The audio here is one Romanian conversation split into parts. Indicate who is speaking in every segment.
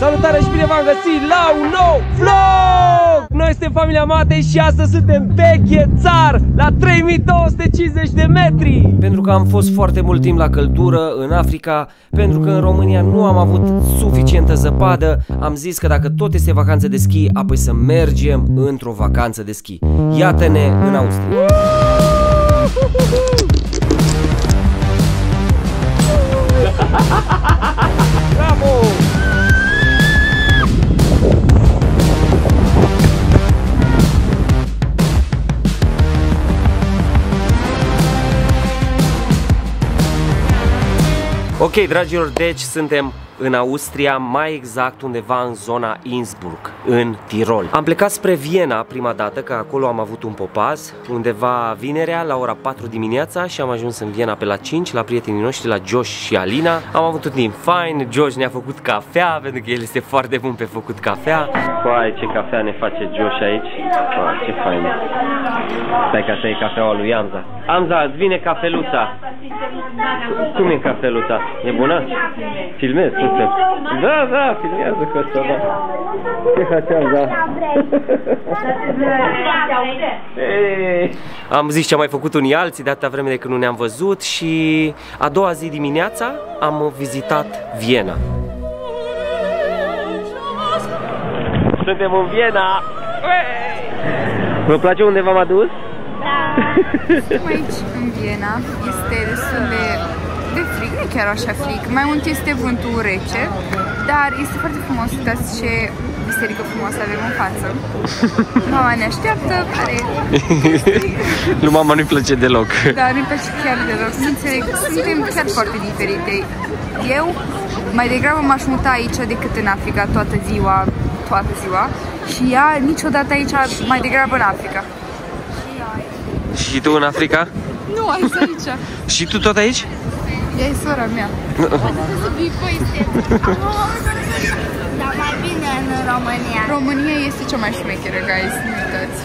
Speaker 1: Salutare și bine v-am găsit la un nou vlog! Noi suntem familia Matei și astăzi suntem pe Ghețar la 3250 de metri! Pentru că am fost foarte mult timp la căldură în Africa, pentru că în România nu am avut suficientă zăpadă, am zis că dacă tot este vacanță de schi, apoi să mergem într-o vacanță de schi. Iată-ne în Austria! Bravo! Ok, dragilor, deci suntem în Austria, mai exact undeva în zona Innsbruck, în Tirol. Am plecat spre Viena prima dată, că acolo am avut un popaz, undeva vinerea la ora 4 dimineața și am ajuns în Viena pe la 5, la prietenii noștri, la Josh și Alina. Am avut un timp fain, Josh ne-a făcut cafea, pentru că el este foarte bun pe făcut cafea. Păi, ce cafea ne face Josh aici. Păi, ce fain. Stai că asta e cafeaua lui Amza. Amza, îți vine cafeluța. Cum e cafeluța? E bună? Filmez, suntem. Da, da, filmează cu asta, da. Ce faci, Amza? Ei. Am zis ce am mai făcut unii alții de atâta vreme de când nu ne-am văzut și a doua zi dimineața am vizitat Viena. Suntem în Viena! Vă place unde v-am adus?
Speaker 2: Suntem aici, în Viena. Este destul de, de frig, nu e chiar așa frig. Mai mult este vântul rece, dar este foarte frumos. Uitați ce biserică frumoasă avem în față. Mama ne așteaptă, are...
Speaker 1: Lui mama nu-i place deloc.
Speaker 2: Da, nu-i place chiar deloc. Să înțeleg, suntem chiar foarte diferite. Eu mai degrabă m-aș muta aici decât în Africa toată ziua, toată ziua. Și ea niciodată aici, mai degrabă în Africa.
Speaker 1: Și tu în Africa?
Speaker 2: Nu, aici, aici.
Speaker 1: Și tu tot aici?
Speaker 2: Ea e sora mea.
Speaker 3: Dar mai bine în România.
Speaker 2: România este cea mai șmecheră, guys, nu uitați.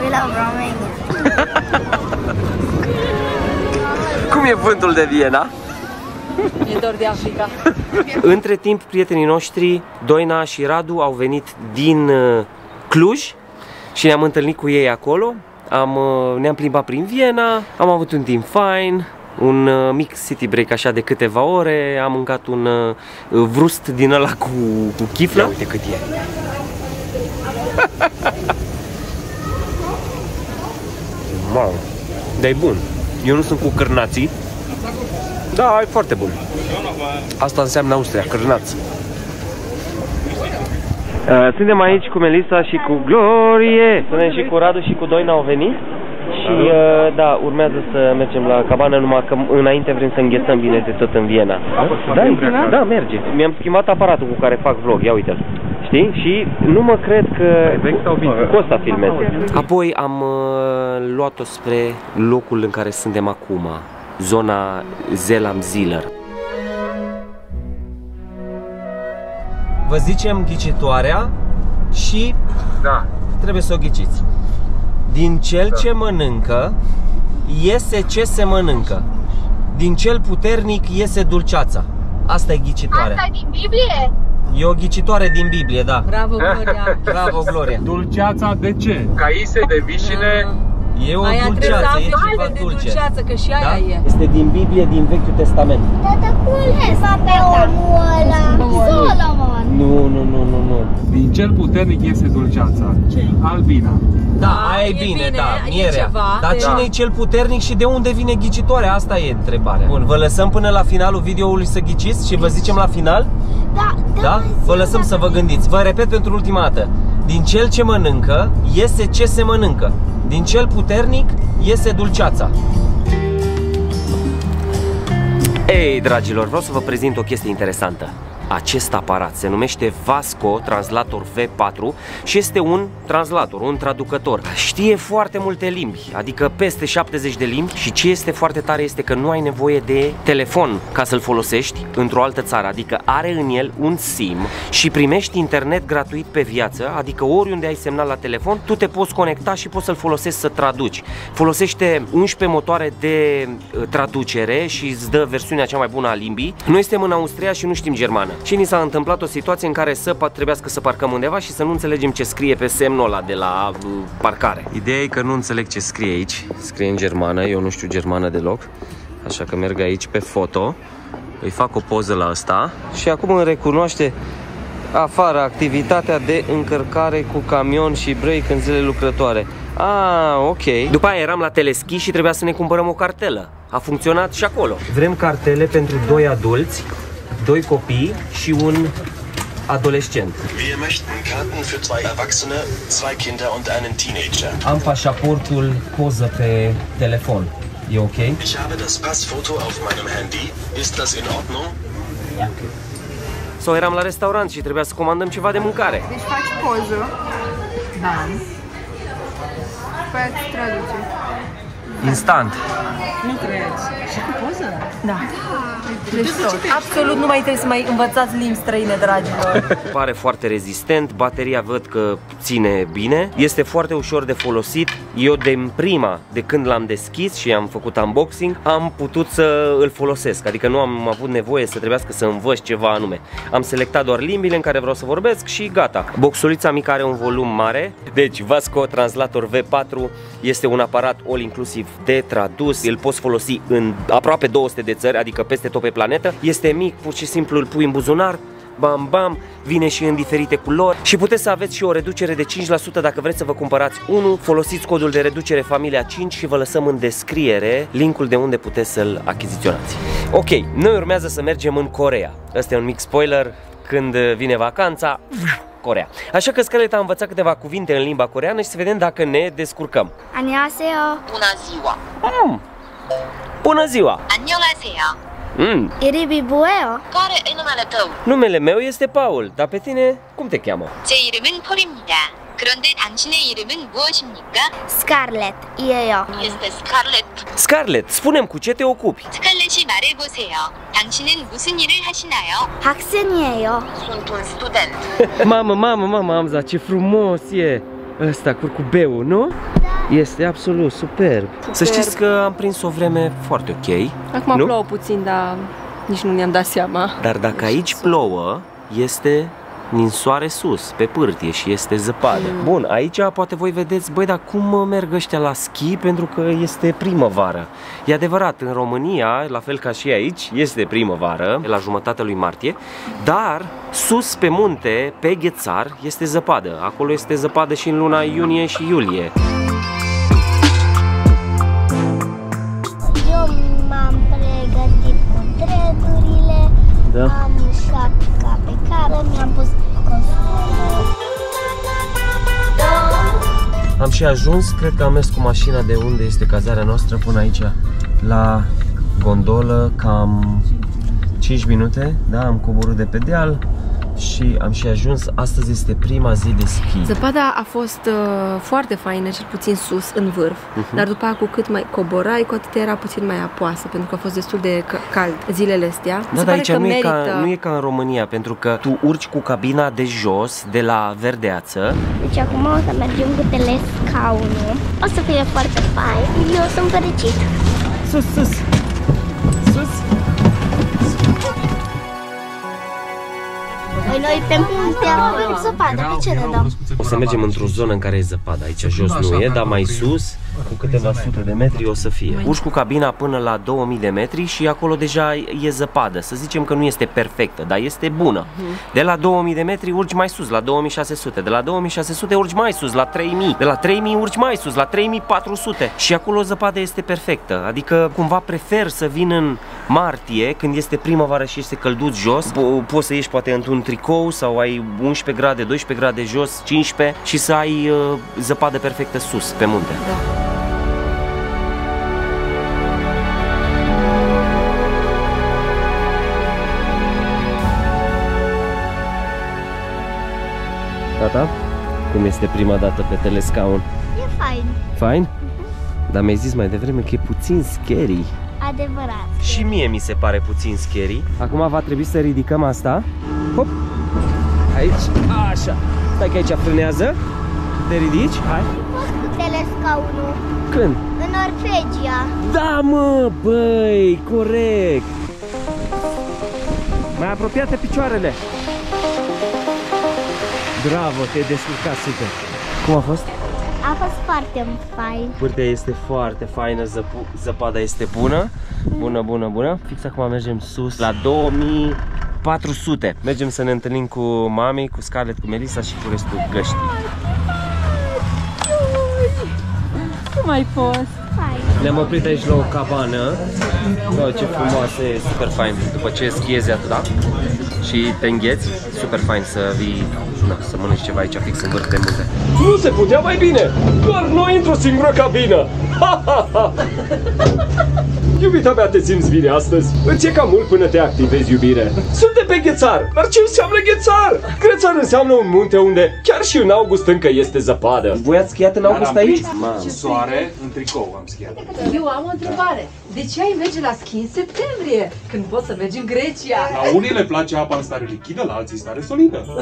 Speaker 3: We love Romania.
Speaker 1: Cum e vântul de Viena?
Speaker 4: E dor de Africa.
Speaker 1: Între timp, prietenii noștri, Doina și Radu, au venit din uh, Cluj și ne-am întâlnit cu ei acolo. Am, uh, ne-am plimbat prin Viena, am avut un timp fain, un uh, mic city break așa de câteva ore, am mâncat un uh, vrust din ăla cu, cu chiflă. Ia uite cât e. Mamă, dar e bun. Eu nu sunt cu cârnații. Da, e foarte bun. Asta înseamnă Austria, cârnați. Uh, suntem aici cu Melissa și cu Glorie. Suntem și cu Radu și cu Doina au venit. Și uh, da, urmează să mergem la cabană, numai că înainte vrem să înghețăm bine de tot în Viena. Da, da, da, merge. Mi-am schimbat aparatul cu care fac vlog, ia uite-l. Știi? Și nu mă cred că cu ăsta filmez. Apoi am uh, luat-o spre locul în care suntem acum, zona Zelam Ziller. Vă zicem ghicitoarea și
Speaker 5: Da.
Speaker 1: trebuie să o ghiciți. Din cel ce mănâncă, iese ce se mănâncă. Din cel puternic iese dulceața. Asta e ghicitoarea.
Speaker 3: Asta din Biblie?
Speaker 1: E o ghicitoare din Biblie, da.
Speaker 4: Bravo, Gloria.
Speaker 1: Bravo, Gloria.
Speaker 5: Dulceața de ce? Caise de vișine.
Speaker 1: E o
Speaker 4: Aia trebuie să
Speaker 1: dulceață, e
Speaker 4: afli
Speaker 1: ceva
Speaker 4: de
Speaker 1: dulce.
Speaker 4: dulceață, că și aia
Speaker 1: Da?
Speaker 4: e.
Speaker 1: Este din Biblie, din Vechiul Testament.
Speaker 3: Tata, cum îl chema pe omul ăla? Solomon.
Speaker 1: Nu, nu, nu, nu, nu.
Speaker 5: Din cel puternic iese dulceața. Albina.
Speaker 1: Da,
Speaker 4: Da,
Speaker 1: aia e
Speaker 4: e
Speaker 1: bine,
Speaker 4: bine,
Speaker 1: da,
Speaker 4: e
Speaker 1: mierea.
Speaker 4: ceva
Speaker 1: Dar
Speaker 4: de-
Speaker 1: cine
Speaker 4: Da.
Speaker 1: e cel puternic și de unde vine ghicitoarea? Asta e întrebarea. Bun, vă lăsăm până la finalul videoului să ghiciți și vă zicem la final?
Speaker 3: Da,
Speaker 1: Da? Vă lăsăm să vă gândiți. Vă repet pentru ultima dată. Din cel ce mănâncă, iese ce se mănâncă. Din cel puternic, iese dulceața. Ei, dragilor, vreau să vă prezint o chestie interesantă. Acest aparat se numește Vasco Translator V4 și este un translator, un traducător. Știe foarte multe limbi, adică peste 70 de limbi și ce este foarte tare este că nu ai nevoie de telefon ca să-l folosești într-o altă țară, adică are în el un SIM și primești internet gratuit pe viață, adică oriunde ai semnal la telefon, tu te poți conecta și poți să-l folosești să traduci. Folosește 11 motoare de uh, traducere și îți dă versiunea cea mai bună a limbii. Noi suntem în Austria și nu știm germană. Și ni s-a întâmplat o situație în care să trebuiască să parcăm undeva și să nu înțelegem ce scrie pe semnul ăla de la uh, parcare. Ideea e că nu înțeleg ce scrie aici. Scrie în germană, eu nu știu germană deloc. Așa că merg aici pe foto, îi fac o poză la asta și acum îmi recunoaște afară activitatea de încărcare cu camion și break în zile lucrătoare. Ah, ok. După aia eram la teleschi și trebuia să ne cumpărăm o cartelă. A funcționat și acolo. Vrem cartele pentru doi adulți, doi copii și un adolescent.
Speaker 6: Wir möchten Karten für zwei Erwachsene, zwei Kinder und einen Teenager.
Speaker 1: Am pașaportul poză pe telefon. E ok?
Speaker 6: Ich habe das Passfoto auf meinem Handy. Ist das in Ordnung?
Speaker 1: Sau eram la restaurant și trebuia să comandăm ceva de mâncare.
Speaker 2: Deci faci poză. Da. După aia îți traduce.
Speaker 1: Instant.
Speaker 4: Nu cred. Și cu poză? Da.
Speaker 2: Deci tot.
Speaker 4: Absolut nu mai trebuie să mai învățați limbi străine, dragilor.
Speaker 1: Pare foarte rezistent, bateria văd că ține bine, este foarte ușor de folosit. Eu de prima, de când l-am deschis și am făcut unboxing, am putut să îl folosesc, adică nu am avut nevoie să trebuiască să învăț ceva anume. Am selectat doar limbile în care vreau să vorbesc și gata. Boxulița mică are un volum mare, deci Vasco Translator V4 este un aparat all inclusiv de tradus, îl poți folosi în aproape 200 de țări, adică peste tot pe planetă. Este mic, pur și simplu îl pui în buzunar, bam bam, vine și în diferite culori și puteți să aveți și o reducere de 5% dacă vreți să vă cumpărați unul. Folosiți codul de reducere familia 5 și vă lăsăm în descriere linkul de unde puteți să-l achiziționați. Ok, noi urmează să mergem în Corea. Asta e un mic spoiler, când vine vacanța, Corea. Așa că Scarlett a învățat câteva cuvinte în limba coreană și să vedem dacă ne descurcăm.
Speaker 3: Annyeonghaseyo.
Speaker 7: Bună ziua.
Speaker 1: Mm. Bună ziua.
Speaker 7: Annyeonghaseyo.
Speaker 1: Mm.
Speaker 3: 이름이 뭐예요?
Speaker 7: care e numele tău?
Speaker 1: Numele meu este Paul, dar pe tine cum te cheamă?
Speaker 7: 제 이름은 폴입니다. 그런데 당신의 이름은 무엇입니까?
Speaker 3: 스칼렛이에요.
Speaker 7: este Scarlett.
Speaker 1: Scarlett, spunem cu ce te ocupi?
Speaker 7: 스칼렛이 말해보세요. 당신은 무슨 일을 하시나요?
Speaker 3: 학생이에요.
Speaker 7: sunt un student.
Speaker 1: Mamă, mamă, mamă, Amza, ce frumos e Ăsta, curcubeul, nu? Este absolut superb. Să știți că am prins o vreme foarte ok,
Speaker 4: Acum
Speaker 1: nu?
Speaker 4: plouă puțin, dar nici nu ne-am dat seama.
Speaker 1: Dar dacă aici plouă, este ninsoare sus, pe pârtie și este zăpadă. Bun, aici poate voi vedeți, băi, dar cum uh, merg ăștia la schi pentru că este primăvară. E adevărat, în România, la fel ca și aici, este primăvară, la jumătatea lui martie, dar sus pe munte, pe Ghețar, este zăpadă. Acolo este zăpadă și în luna iunie și iulie.
Speaker 3: Eu m-am pregătit cu dredurile,
Speaker 1: Da.
Speaker 3: am
Speaker 1: Am și ajuns, cred că am mers cu mașina de unde este cazarea noastră până aici la gondolă cam 5 minute, da, am coborât de pe deal și am și ajuns, astăzi este prima zi de schi.
Speaker 4: Zăpada a fost uh, foarte faină, cel puțin sus, în vârf,
Speaker 1: Mhm.
Speaker 4: dar după aia cu cât mai coborai, cu atât era puțin mai apoasă, pentru că a fost destul de c- cald zilele astea. Mi
Speaker 1: Da,
Speaker 4: se
Speaker 1: dar
Speaker 4: pare
Speaker 1: aici
Speaker 4: că
Speaker 1: nu e, ca,
Speaker 4: merită.
Speaker 1: nu e ca în România, pentru că tu urci cu cabina de jos, de la Verdeață.
Speaker 3: Deci acum o să mergem cu telescaunul. O să fie foarte fain. Eu sunt fericit.
Speaker 1: Sus, sus! Sus!
Speaker 3: Păi noi pe munte avem zăpadă. Pe ce ne dăm?
Speaker 1: O să mergem într-o zonă în care e zăpadă. Aici jos nu e, dar mai sus, cu câteva sute de metri o să fie. Urci cu cabina până la 2000 de metri și acolo deja e zăpadă. Să zicem că nu este perfectă, dar este bună. De la 2000 de metri urci mai sus, la 2600. De la 2600 urci mai sus, la 3000. De la 3000 urci mai sus, la 3400. Și acolo zăpada este perfectă. Adică cumva prefer să vin în martie, când este primăvară și este călduț jos. Po- poți să ieși poate într-un tricou sau ai 11 grade, 12 grade jos, 15 și să ai uh, zăpadă perfectă sus, pe munte.
Speaker 4: Da.
Speaker 1: Tata, cum este prima dată pe telescaun?
Speaker 3: E fain.
Speaker 1: Fain? Dar mi-ai zis mai devreme că e puțin scary.
Speaker 3: Adevărat.
Speaker 1: Și mie mi se pare puțin scary. Acum va trebui să ridicăm asta. Hop! Aici, așa. Stai că aici frânează. Te ridici? Hai.
Speaker 3: Fost cu telescaunul
Speaker 1: Când?
Speaker 3: în Norvegia.
Speaker 1: Da, mă, băi, corect. Mai apropiate picioarele. Bravo, te-ai descurcat super. Cum a fost?
Speaker 3: A fost foarte fain.
Speaker 1: Pârtea este foarte faină, zăpu- zăpada este bună. Bună, bună, bună. Fix acum mergem sus la 2400. Mergem să ne întâlnim cu mami, cu Scarlett, cu Melissa și cu restul găștii.
Speaker 2: Cum ai fost?
Speaker 3: Fain.
Speaker 1: Ne-am oprit aici la o cabană. Oh, ce frumoasă e, super fain. După ce schiezi atâta și te îngheți, super fain să vii, na, să mănânci ceva aici fix în vârf de munte.
Speaker 8: Nu se putea mai bine! Doar noi într-o singură cabină! Ha, ha, ha. Iubita mea, te simți bine astăzi? Îți e cam mult până te activezi, iubire. Suntem pe Ghețar, dar ce înseamnă Ghețar? Ghețar înseamnă un munte unde chiar și în august încă este zăpadă.
Speaker 1: Voi ați schiat în august aici?
Speaker 5: În soare, în tricou am schiat.
Speaker 9: Eu am o întrebare. De ce ai merge la schi în septembrie, când poți să mergi în Grecia?
Speaker 5: La unii le place apa în stare lichidă, la alții stare solidă.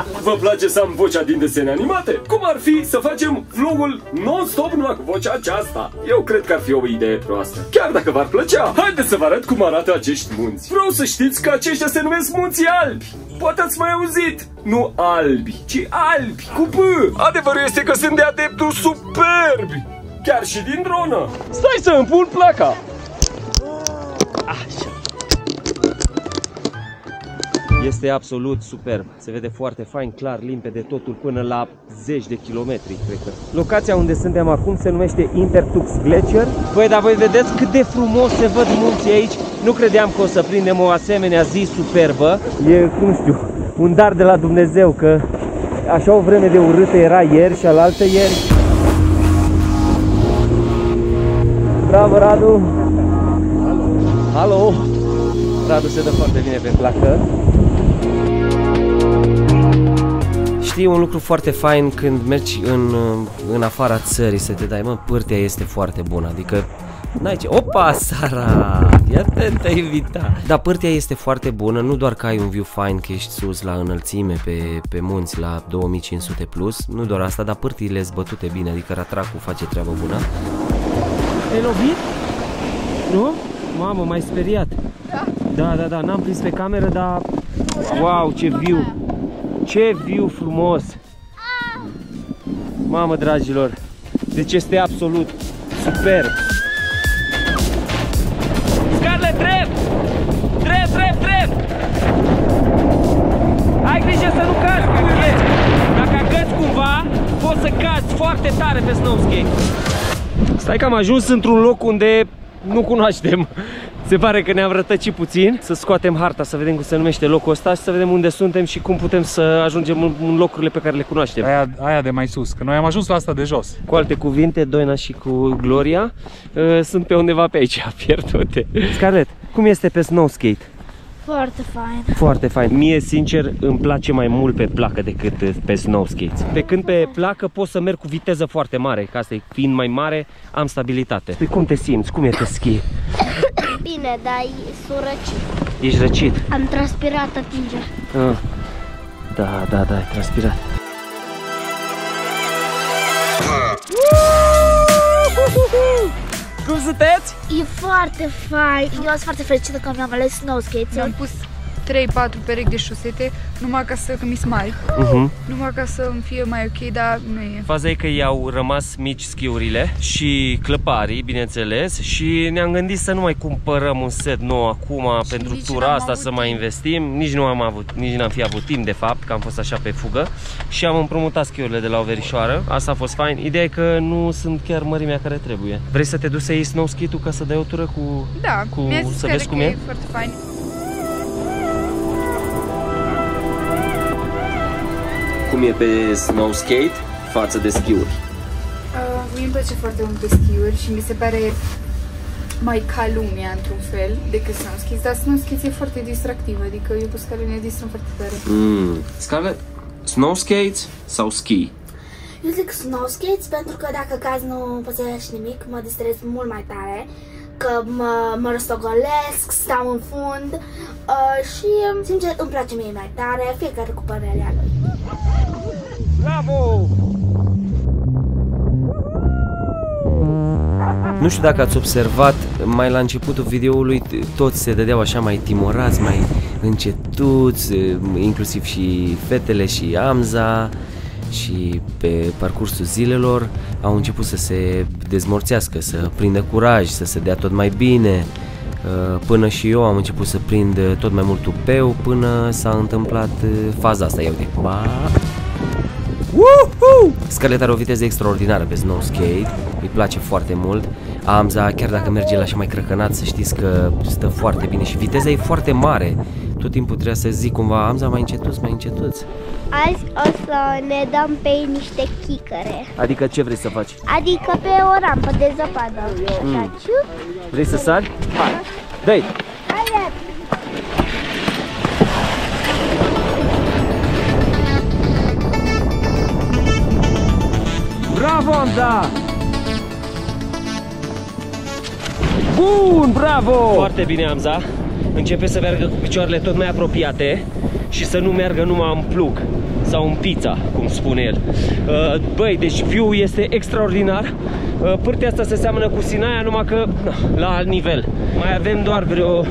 Speaker 8: Vă place să am vocea din desene animate? Cum ar fi să facem vlogul non-stop numai cu vocea aceasta? Eu cred că ar fi o idee proastă. Chiar dacă v-ar plăcea, haideți să vă arăt cum arată acești munți. Vreau să știți că aceștia se numesc munții albi. Poate ați mai auzit. Nu albi, ci albi, cu P. Adevărul este că sunt de adeptul superbi. Chiar și din dronă. Stai să îmi pun placa.
Speaker 1: Este absolut superb. Se vede foarte fain, clar, limpede totul până la zeci de kilometri, cred că. Locația unde suntem acum se numește Intertux Glacier. Păi, dar voi vedeți cât de frumos se văd munții aici. Nu credeam că o să prindem o asemenea zi superbă. E, nu știu, un dar de la Dumnezeu, că așa o vreme de urâtă era ieri și alaltă ieri. Bravo, Radu! Alo! Radu se dă foarte bine pe placă. Știi un lucru foarte fain când mergi în, în afara țării să te dai, mă, pârtea este foarte bună, adică N-ai ce... Opa, Sara! Ia te te invita! Dar pârtea este foarte bună, nu doar că ai un view fain, că ești sus la înălțime, pe, pe munți, la 2500 plus, nu doar asta, dar pârtiile sunt bătute bine, adică ratracul face treabă bună. Ai lovit? Nu? Mamă, m-ai speriat. Da? Da, da, da, n-am prins pe cameră, dar... Wow, ce view! Ce view frumos! Mamă, dragilor, deci este absolut superb! Scarlett, drept! Drept, drept, drept! Ai grijă să nu cazi, pentru că dacă agăți cumva, poți să cazi foarte tare pe snowskate. Stai că am ajuns într-un loc unde nu cunoaștem. Se pare că ne-am rătăcit puțin Să scoatem harta, să vedem cum se numește locul ăsta Și să vedem unde suntem și cum putem să ajungem în, în locurile pe care le cunoaștem
Speaker 5: Aia, aia de mai sus, că noi am ajuns la asta de jos.
Speaker 1: Cu alte cuvinte, Doina și cu Gloria uh, Sunt pe undeva pe aici, pierdute Scarlett, cum este pe snowskate?
Speaker 3: Foarte fain.
Speaker 1: Foarte fain. Mie, sincer, îmi place mai mult pe placă decât uh, pe snowskates. Pe când pe placă pot să merg cu viteză foarte mare, ca asta fiind mai mare, am stabilitate. Păi cum te simți? Cum e pe schi?
Speaker 3: Bine, dar sunt răcit.
Speaker 1: Ești răcit?
Speaker 3: Am transpirat atingere.
Speaker 1: Ah. Da, da, da, ai transpirat. Cum sunteți?
Speaker 3: E foarte fain. Eu sunt foarte fericită că mi-am ales snowskates.
Speaker 2: Mi-am pus 3-4 perechi de șosete numai ca să, că mi mari,
Speaker 1: Uh-huh.
Speaker 2: numai ca să îmi fie mai ok, dar nu e.
Speaker 1: Faza e că i-au rămas mici schiurile și clăparii, bineînțeles, și ne-am gândit să nu mai cumpărăm un set nou acum pentru
Speaker 2: nici
Speaker 1: tura
Speaker 2: n-am
Speaker 1: asta
Speaker 2: avut
Speaker 1: să mai investim. Nici nu am avut, nici n-am fi avut timp de fapt, că am fost așa pe fugă și am împrumutat schiurile de la o verișoară. Asta a fost fain. Ideea e că nu sunt chiar mărimea care trebuie. Vrei să te duci să iei snow ski-ul ca să dai o tură cu
Speaker 2: Da,
Speaker 1: cu
Speaker 2: mi-a zis
Speaker 1: să
Speaker 2: Tere
Speaker 1: vezi cum
Speaker 2: că
Speaker 1: e?
Speaker 2: e foarte fain.
Speaker 8: Cum e pe snow skate față de schiuri?
Speaker 2: Uh, mie îmi place foarte mult pe schiuri și mi se pare mai ca lumea într-un fel decât snowskis, dar snowskis e foarte distractiv, adică eu pe care ne distrăm foarte tare.
Speaker 8: Mm. Scarlett, snow skates sau ski?
Speaker 3: Eu zic snow skates pentru că dacă cazi nu poți să faci nimic, mă distrez mult mai tare, că mă, mă rostogolesc, stau în fund uh, și sincer îmi place mie mai tare, fiecare cu părerea lui.
Speaker 1: Bravo! Nu știu dacă ați observat, mai la începutul videoului toți se dădeau așa mai timorați, mai încetuți, inclusiv și fetele și Amza și pe parcursul zilelor au început să se dezmorțească, să prindă curaj, să se dea tot mai bine, până și eu am început să prind tot mai mult tupeu până s-a întâmplat faza asta. Ia uite, ba! Woohoo! Scarlett are o viteză extraordinară pe snow skate, îi place foarte mult. Amza, chiar dacă merge la așa mai crăcănat, să știți că stă foarte bine și viteza e foarte mare. Tot timpul trebuie să zic cumva, Amza, mai încetuți, mai încetuți.
Speaker 10: Azi o să ne dăm pe niște chicăre.
Speaker 1: Adică ce vrei să faci?
Speaker 10: Adică pe o rampă de zăpadă. Mm.
Speaker 1: Vrei să sari? Hai, dă-i!
Speaker 10: Hai,
Speaker 1: Bravo, Amza! Bun, bravo! Foarte bine, Amza. Începe să meargă cu picioarele tot mai apropiate și să nu meargă numai în plug sau în pizza, cum spune el. Uh, băi, deci view este extraordinar. Uh, pârtea asta se seamănă cu Sinaia, numai că la alt nivel. Mai avem doar vreo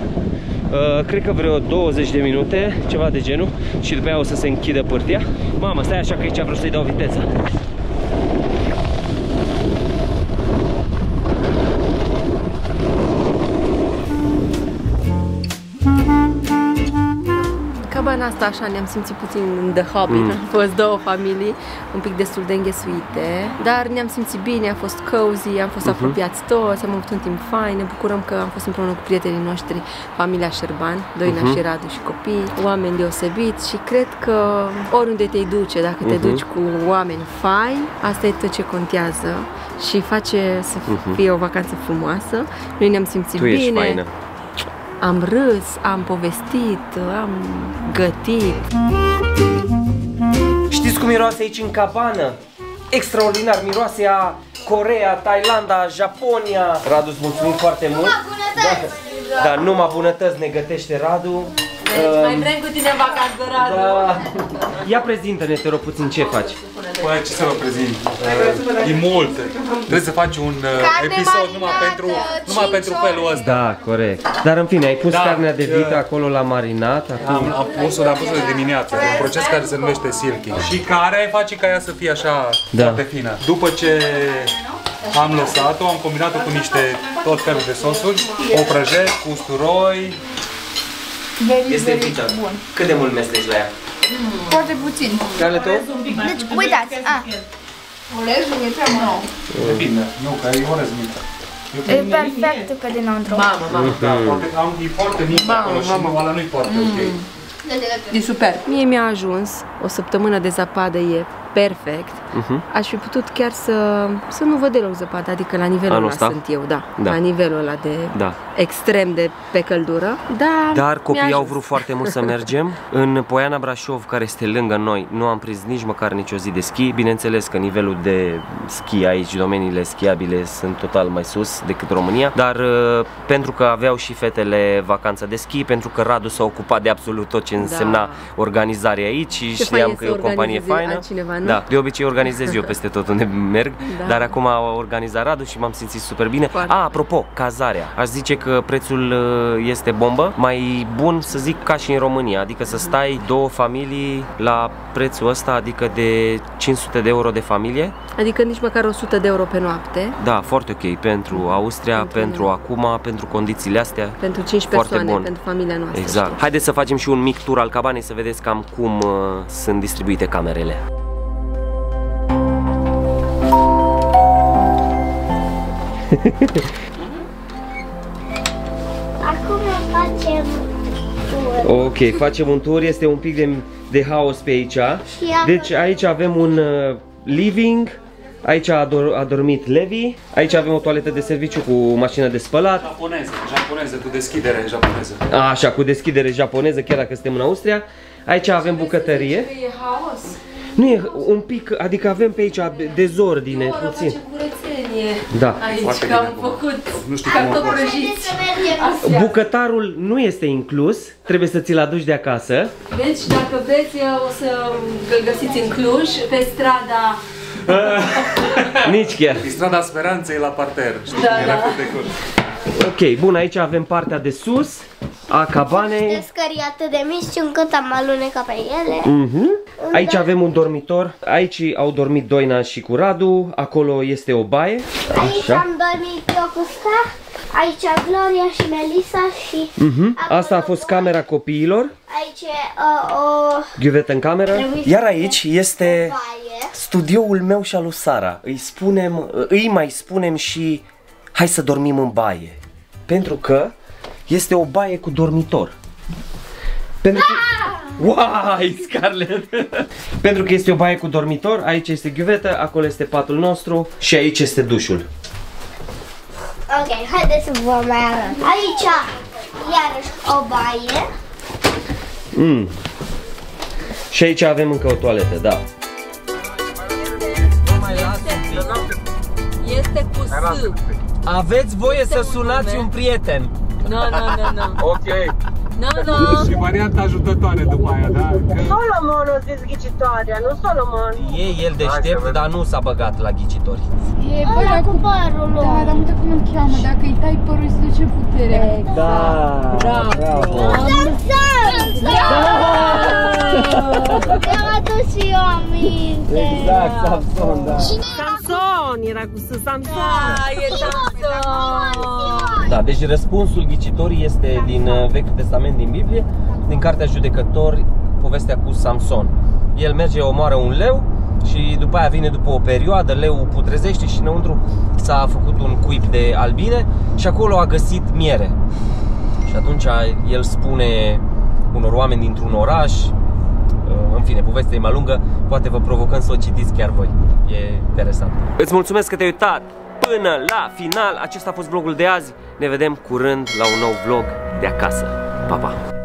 Speaker 1: Uh, cred că vreo 20 de minute, ceva de genul și după aia o să se închidă pârtia. Mamă, stai așa că aici vreau să-i dau viteză.
Speaker 4: Cabana asta așa ne-am simțit puțin în The Hobbit, mm. am fost două familii, un pic destul de înghesuite, dar ne-am simțit bine, a fost cozy, am fost uh-huh. apropiați toți, am avut un timp fain, ne bucurăm că am fost împreună cu prietenii noștri, familia Șerban, Doina uh-huh. și Radu și copii, oameni deosebiți și cred că oriunde te duce, dacă te uh-huh. duci cu oameni faini, asta e tot ce contează și face să fie uh-huh. o vacanță frumoasă. Noi ne-am simțit
Speaker 1: tu
Speaker 4: bine.
Speaker 1: Ești faină.
Speaker 4: Am râs, am povestit, am gătit.
Speaker 1: Știți cum miroase aici în cabană? Extraordinar, miroase a Corea, Thailanda, Japonia. Radu, îți mulțumim foarte mult. Da, da, numai bunătăți ne gătește Radu.
Speaker 4: Deci, mai vrem cu tine vacanță, Radu. Da.
Speaker 1: Ia prezintă-ne, te rog puțin, ce faci?
Speaker 5: Păi, ce să vă prezint? Uh, e multe. Trebuie să faci un uh, episod numai pentru, numai pentru felul ăsta.
Speaker 1: Da, corect. Dar în fine, ai pus da, carnea de vită uh, acolo la marinat? Acum...
Speaker 5: Am, am pus-o, dar am pus-o de dimineață. un proces care se numește silking. Și care face ca ea să fie așa da. foarte fină. După ce am lăsat-o, am combinat-o cu niște tot felul de sosuri, o prăjesc cu usturoi,
Speaker 1: este vită. Cât de mult mesteci la ea?
Speaker 2: Foarte puțin.
Speaker 1: Care tu?
Speaker 10: Deci, uitați, a.
Speaker 2: Orezul e prea mult.
Speaker 5: E bine, nu, că e orez mică.
Speaker 10: E perfect pe dinăuntru.
Speaker 4: Mamă, mamă.
Speaker 5: Da, foarte, am, e foarte mic acolo și nu, ăla nu-i foarte ok.
Speaker 4: E super. Mie mi-a ajuns, o săptămână de zapadă e perfect. Uh-huh. Aș fi putut chiar să, să nu văd deloc zăpadă, adică la nivelul
Speaker 1: Anul
Speaker 4: ăla
Speaker 1: ăsta?
Speaker 4: sunt eu, da,
Speaker 1: Da.
Speaker 4: La nivelul ăla de
Speaker 1: Da.
Speaker 4: extrem de pe căldură. Da,
Speaker 1: Dar copiii
Speaker 4: mi-a
Speaker 1: au
Speaker 4: ajuns.
Speaker 1: vrut foarte mult să mergem. În Poiana Brașov, care este lângă noi, nu am prins nici măcar nicio zi de schi. Bineînțeles că nivelul de schi aici, domeniile schiabile sunt total mai sus decât România. Dar uh, pentru că aveau și fetele vacanța de schi, pentru că Radu s-a ocupat de absolut tot ce însemna organizarea aici și
Speaker 4: Ce
Speaker 1: știam
Speaker 4: fain
Speaker 1: că
Speaker 4: e
Speaker 1: e o
Speaker 4: să
Speaker 1: companie
Speaker 4: organizeze
Speaker 1: faină.
Speaker 4: altcineva, nu?
Speaker 1: Da, de obicei organizez eu peste tot unde merg,
Speaker 4: Da.
Speaker 1: dar acum a organizat Radu și m-am simțit super bine.
Speaker 4: Foarte.
Speaker 1: A, apropo, cazarea. Aș zice că prețul uh, este bombă, mai bun să zic ca și în România, adică să stai două familii la prețul ăsta, adică de 500 de euro de familie.
Speaker 4: Adică nici măcar 100 de euro pe noapte
Speaker 1: Da, foarte ok pentru Austria,
Speaker 4: Pentru
Speaker 1: pentru,
Speaker 4: noi.
Speaker 1: acum, pentru condițiile astea.
Speaker 4: pentru 5
Speaker 1: Foarte
Speaker 4: persoane,
Speaker 1: bun.
Speaker 4: pentru familia noastră.
Speaker 1: Exact. Haideți să facem și un mic tur al cabanei să vedeți cam cum uh, sunt distribuite camerele.
Speaker 10: Acum facem
Speaker 1: Ok, facem un tur, este un pic de, de haos pe aici.
Speaker 10: am-
Speaker 1: Deci aici avem un uh, living, aici a, dor- a dormit Levi, aici avem o toaletă de serviciu cu mașină de spălat,
Speaker 5: Japoneză, japoneză, cu deschidere japoneză.
Speaker 1: așa, cu deschidere japoneză, chiar dacă suntem în Austria. Aici avem bucătărie.
Speaker 4: E haos.
Speaker 1: Nu e un pic, adică avem pe aici dezordine, puțin.
Speaker 4: Curățenie
Speaker 1: Da.
Speaker 4: aici,
Speaker 5: Foarte
Speaker 4: că am
Speaker 5: bine, bă.
Speaker 4: făcut
Speaker 5: Nu știu cum o
Speaker 4: cartofi
Speaker 5: faci.
Speaker 4: prăjiți.
Speaker 10: să mergem.
Speaker 1: Bucătarul nu este inclus, trebuie să ți-l aduci de acasă.
Speaker 4: Deci, dacă vreți, o să îl găsiți în Cluj, pe strada
Speaker 1: Nici chiar.
Speaker 5: E strada Speranței la parter. Știi
Speaker 4: Da,
Speaker 5: cum era
Speaker 4: da.
Speaker 5: cât de cool.
Speaker 1: Ok, bun, aici avem partea de sus a cabanei.
Speaker 10: Descării atât de mici încât am alunecat pe ele.
Speaker 1: Mhm. Aici avem un dormitor. Aici au dormit Doina și cu Radu. Acolo este o baie.
Speaker 10: Aici
Speaker 1: Așa.
Speaker 10: am dormit eu cu Scar, aici Gloria și Melissa și
Speaker 1: Mhm. Asta a fost camera copiilor.
Speaker 10: aici uh, o
Speaker 1: Ghiuvetă în cameră.
Speaker 10: Trebuie să
Speaker 1: Iar aici este
Speaker 10: baie.
Speaker 1: studioul meu și al lui Sara. Îi spunem, îi mai spunem și hai să dormim în baie. Pentru că este o baie cu dormitor. Pentru că... Uai, Scarlett! Pentru că este o baie cu dormitor, aici este ghiuvetă, acolo este patul nostru și aici este dușul.
Speaker 10: Ok, haideți să vă mai arăt. Aici, iarăși, o baie.
Speaker 1: Mm. Și aici avem încă o toaletă, da.
Speaker 4: Este cu S.
Speaker 1: Aveți voie
Speaker 4: Este
Speaker 1: să
Speaker 4: un
Speaker 1: sunați
Speaker 4: nume.
Speaker 1: un prieten.
Speaker 4: Nu, nu, nu, nu.
Speaker 5: Ok.
Speaker 4: Nu, nu.
Speaker 5: Și varianta ajutătoare după aia, da? Că...
Speaker 11: Solomon o zis ghicitoarea, nu Solomon.
Speaker 1: E el deștept, dar nu s-a băgat la ghicitori.
Speaker 2: E, bă,
Speaker 10: Ăla
Speaker 2: dar
Speaker 10: cu părul
Speaker 2: Da,
Speaker 10: lung.
Speaker 2: dar uite cum îl cheamă, dacă îi tai părul îți se duce puterea.
Speaker 1: Da,
Speaker 4: Bravo.
Speaker 10: Samson! Mi-am adus și eu aminte.
Speaker 1: Exact, Samson, da.
Speaker 11: Samson, era cu S, Samson.
Speaker 4: Da, e Samson.
Speaker 1: Da, deci răspunsul ghicitorii este din uh, Vechiul Testament din Biblie, din Cartea Judecători, povestea cu Samson. El merge, omoară un leu și după aia vine după o perioadă, leul putrezește și înăuntru s-a făcut un cuib de albine și acolo a găsit miere. Și atunci el spune unor oameni dintr-un oraș, uh, în fine, povestea e mai lungă, poate vă provocăm să o citiți chiar voi. E interesant. Îți mulțumesc că te-ai uitat până la final. Acesta a fost vlogul de azi. Ne vedem curând la un nou vlog de acasă. Pa, pa!